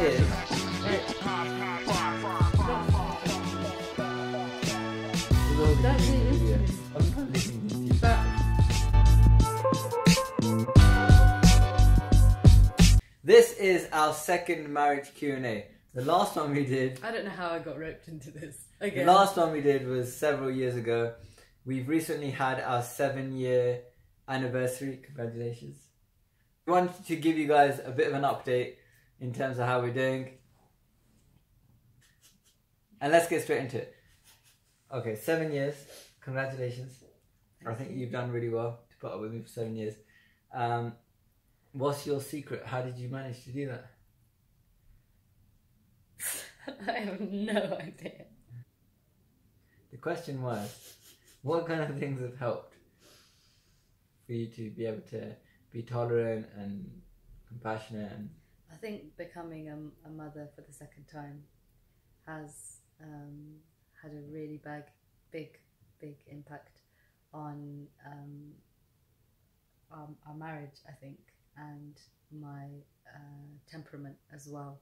is. This. I'm not listening to you. But This is our second marriage Q&A. The last one we did, I don't know how I got roped into this. the last one we did was several years ago. We've recently had our seven year anniversary. Congratulations. We wanted to give you guys a bit of an update in terms of how we're doing. And let's get straight into it. Okay, seven years. Congratulations. I think you've done really well to put up with me for seven years. Um, what's your secret? How did you manage to do that? I have no idea. The question was, what kind of things have helped for you to be able to be tolerant and compassionate and I think becoming a, a mother for the second time has um, had a really big, big, big impact on um, our, our marriage, I think, and my uh, temperament as well.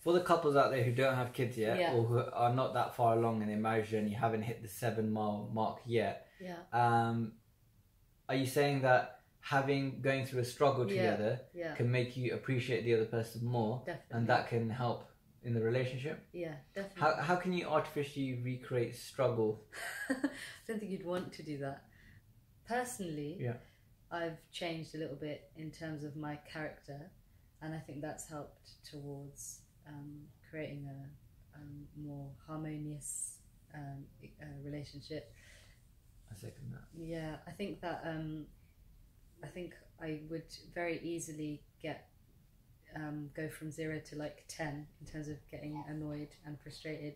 for the couples out there who don't have kids yet Yeah. or who are not that far along in their marriage journey, haven't hit the seven mile mark yet, Yeah, um, are you saying that having going through a struggle together yeah, can make you appreciate the other person more definitely. and that can help in the relationship? yeah, definitely. How, how can you artificially recreate struggle? I don't think you'd want to do that. Personally, Yeah. I've changed a little bit in terms of my character, and I think that's helped towards um, creating a um, more harmonious um, uh, relationship. I second that. Yeah, I think that um, I think I would very easily get um, go from zero to like ten in terms of getting annoyed and frustrated,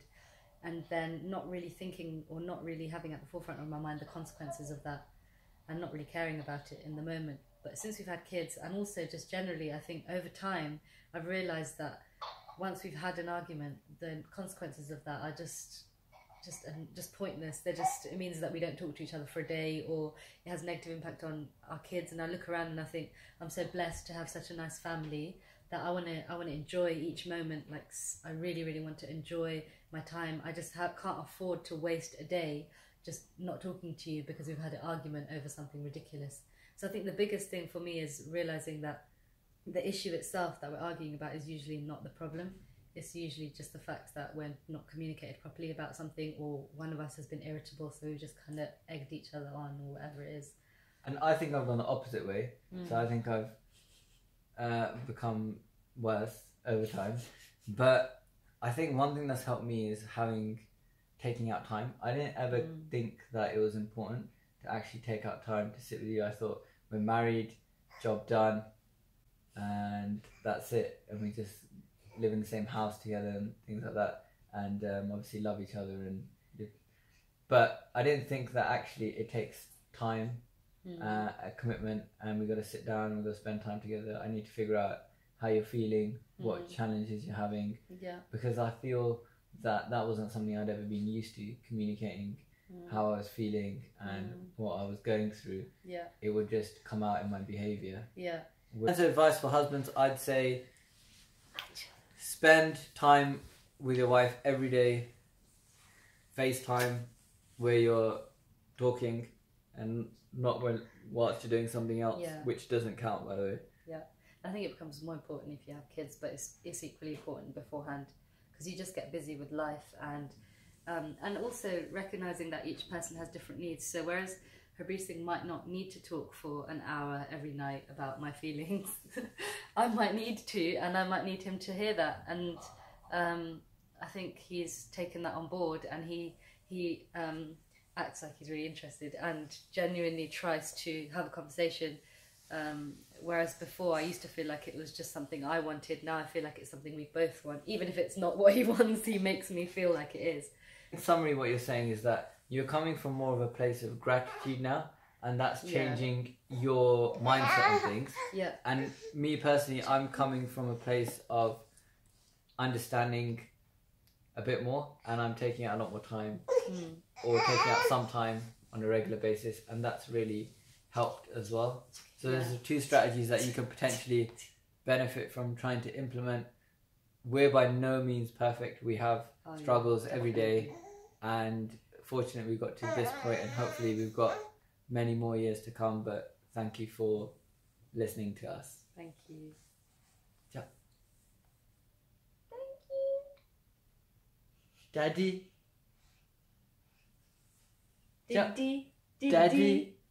and then not really thinking or not really having at the forefront of my mind the consequences of that, and not really caring about it in the moment. But since we've had kids, and also just generally, I think over time, I've realised that once we've had an argument, the consequences of that are just just um, just pointless. They're just it means that we don't talk to each other for a day, or it has a negative impact on our kids. And I look around and I think I'm so blessed to have such a nice family that I want to I want to enjoy each moment. Like I really really want to enjoy my time. I just can't afford to waste a day just not talking to you because we've had an argument over something ridiculous. So I think the biggest thing for me is realizing that the issue itself that we're arguing about is usually not the problem. It's usually just the fact that we're not communicated properly about something, or one of us has been irritable, so we've just kind of egged each other on, or whatever it is. And I think I've gone the opposite way. Mm. So I think I've uh, become worse over time. But I think one thing that's helped me is having taking out time. I didn't ever Mm. think that it was important to actually take out time to sit with you. I thought we're married, job done, and that's it. And we just live in the same house together and things like that. And um, obviously love each other and. live- But I didn't think that actually it takes time Mm. uh, a commitment and we've got to sit down and we've got to spend time together. I need to figure out how you're feeling, what Mm. challenges you're having, yeah. because I feel that that wasn't something I'd ever been used to communicating Mm. how I was feeling and Mm. what I was going through. Yeah. It would just come out in my behavior. Yeah. As advice for husbands, I'd say spend time with your wife every day. FaceTime where you're talking and not when whilst you're doing something else, Yeah. which doesn't count by the way. Yeah, I think it becomes more important if you have kids, but it's, it's equally important beforehand because you just get busy with life and um, and also recognizing that each person has different needs. So whereas Harbir might not need to talk for an hour every night about my feelings, I might need to, and I might need him to hear that. And um, I think he's taken that on board, and he he um, acts like he's really interested and genuinely tries to have a conversation. Um, whereas before, I used to feel like it was just something I wanted. Now I feel like it's something we both want, even if it's not what he wants. He makes me feel like it is. In summary, what you're saying is that you're coming from more of a place of gratitude now, and that's Yeah. changing your mindset on things. Yeah, And me personally, I'm coming from a place of understanding a bit more, and I'm taking out a lot more time, Mm. or taking out some time on a regular basis, and that's really helped as well. So there's two strategies that you can potentially benefit from trying to implement we're by no means perfect. We have Oh, yeah, struggles every day, and fortunately we got to this point, and hopefully we've got many more years to come. But thank you for listening to us. Thank you. Daddy, Ja. Diddy, diddy. Daddy.